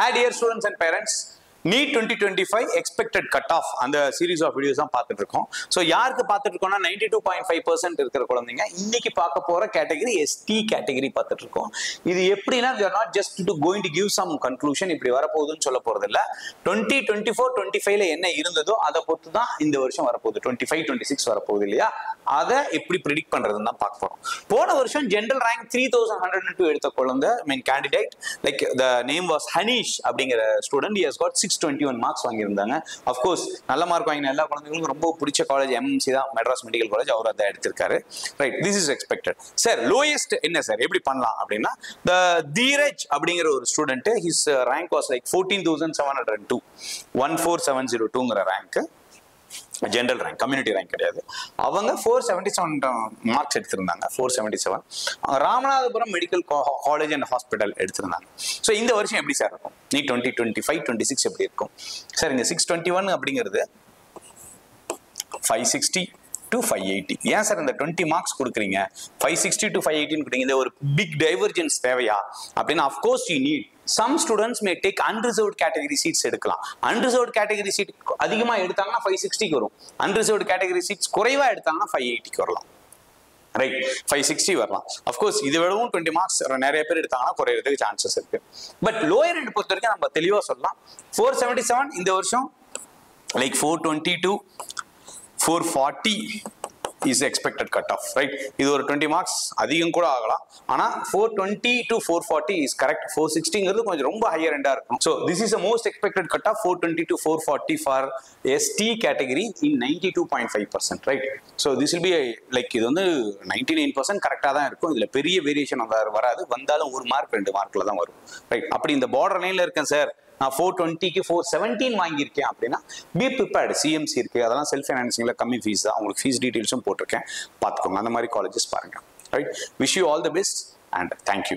Hi dear students and parents. NEET twenty twenty five expected cut off அந்த series of videos தான் பார்த்துட்டு இருக்கோம் so யாருக்கு பார்த்துட்டு இருக்கோம்னா ninety two point five percent இருக்கிற குழந்தைங்க இன்னைக்கு பார்க்க போற கேட்டகரி எஸ்டி கேட்டகரி பார்த்துட்டு இருக்கோம் இது எப்படின்னா not just to going to give some conclusion இப்படி வரப்போகுதுன்னு சொல்ல போறது இல்ல டுவெண்ட்டி டுவெண்ட்டி ஃபோர் டுவெண்ட்டி ஃபைவ்ல என்ன இருந்ததோ அதை பொறுத்து தான் இந்த வருஷம் வரப்போகுது. டுவெண்ட்டி ஃபைவ் டுவெண்ட்டி சிக்ஸ் வரப்போகுது இல்லையா? அதை எப்படி ப்ரிடிக்ட் பண்றதுன்னு தான் பார்க்க போறோம். போன வருஷம் general rank three thousand hundred two எடுத்த குழந்தை mean candidate like the name was Haneesh அப்படிங்கிற student is got six twenty one marks வாங்கியிருந்தாங்க. Of course நல்ல மார்க் வாங்கின எல்லா குழந்தைங்களுக்கும் ரொம்ப பிடிச்ச காலேஜ் எம்எம்சி தான் மெட்ராஸ் மெடிக்கல் காலேஜ் அவர் அதை எடுத்திருக்காரு. Right this is expected sir lowest என்ன சார் எப்படி பண்ணலாம் அப்படின்னா த தீரஜ் அப்படிங்கிற ஒரு student his rank was like fourteen thousand seven hundred two one four seven zero டூங்கிற rank general rank community rank கிடையாது. அவங்க ஃபோர் செவன்டி செவன் மார்க்ஸ் எடுத்திருந்தாங்க four seventy seven Ramanathapuram medical college and hospital எடுத்திருந்தாங்க. So இந்த வருஷம் எப்படி sir இருக்கும்? NEET twenty twenty five twenty six எப்படி இருக்கும்? சார் இங்கே சிக்ஸ் டுவெண்ட்டி ஒன் அப்படிங்கிறது five sixty two five eighty ஏன் சார் இந்த டுவெண்ட்டி மார்க்ஸ் கொடுக்குறீங்க? ஃபைவ் சிக்ஸ்டி டு ஃபைவ் எயிட்டின்னு கொடுங்க இந்த ஒரு பிக் டைவர்ஜென்ஸ் தேவையா? அப்படின்னு of course you need some students may take unreserved category seats எடுக்கலாம். அன்ரிசர்வ்ட் கேட்டகரி சீட் அதிகமாக எடுத்தாங்கன்னா ஃபைவ் சிக்ஸ்டிக்கு வரும். அன்ரிசர்வ்ட் கேட்டகரி சீட்ஸ் குறைவாக எடுத்தாங்கன்னா ஃபைவ் எயிட்டிக்கு வரலாம். ரைட் ஃபைவ் சிக்ஸ்டி வரலாம். அஃப்கோர்ஸ் இது விடவும் டுவெண்ட்டி மார்க்ஸ் நிறைய பேர் எடுத்தாங்கன்னா குறையிறதுக்கு சான்சஸ் இருக்கு. பட் லோயர் ரெண்டு பொறுத்த வரைக்கும் நம்ம தெளிவாக சொல்லலாம். ஃபோர் செவன்டி செவன் இந்த வருஷம் like four twenty two four forty is expected cut off right இது ஒரு டுவெண்ட்டி மார்க்ஸ் அதிகம் கூட ஆகலாம். ஆனால் four twenty to four forty is correct four சிக்ஸ்டிங்கிறது கொஞ்சம் ரொம்ப ஹையர் எண்டாக இருக்கும் so this is a most expected cut off four twenty to four forty for ST category in ninety two point five percent right so this will be like இது வந்து ninety nine percent கரெக்டாக தான் இருக்கும். இதில் பெரிய variation வராது. வந்தாலும் ஒரு மார்க் ரெண்டு மார்க்கில் தான் வரும் ரைட் அப்படி இந்த பார்டர் லைனில் இருக்கேன் சார் நான் ஃபோர் டுவெண்ட்டிக்கு ஃபோர் செவன்டீன் வாங்கியிருக்கேன் அப்படின்னா பி ப்ரிப்பேர்டு சிஎம்சி இருக்குது அதெல்லாம் செல்ஃப் ஃபைனான்சிங்கில் கம்மி ஃபீஸ் தான். உங்களுக்கு ஃபீஸ் டீட்டெயில்ஸும் போட்டிருக்கேன். பார்த்துக்கோங்க. அந்த மாதிரி காலேஜஸ் பாருங்கள் right wish you all the best and thank you